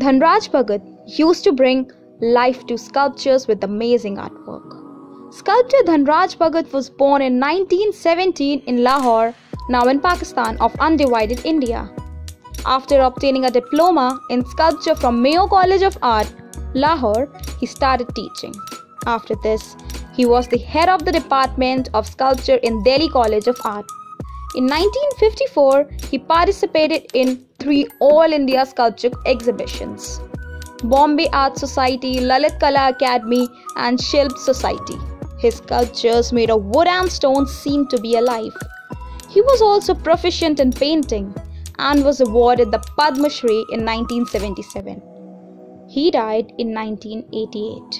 Dhanraj Bhagat used to bring life to sculptures with amazing artwork. Sculptor Dhanraj Bhagat was born in 1917 in Lahore, now in Pakistan, of undivided India. After obtaining a diploma in sculpture from Mayo College of Art, Lahore, he started teaching. After this, he was the head of the Department of Sculpture in Delhi College of Art. In 1954, he participated in three All India sculpture exhibitions Bombay Art Society, Lalit Kala Academy, and Shilp Society. His sculptures made of wood and stone seemed to be alive. He was also proficient in painting and was awarded the Padma Shri in 1977. He died in 1988.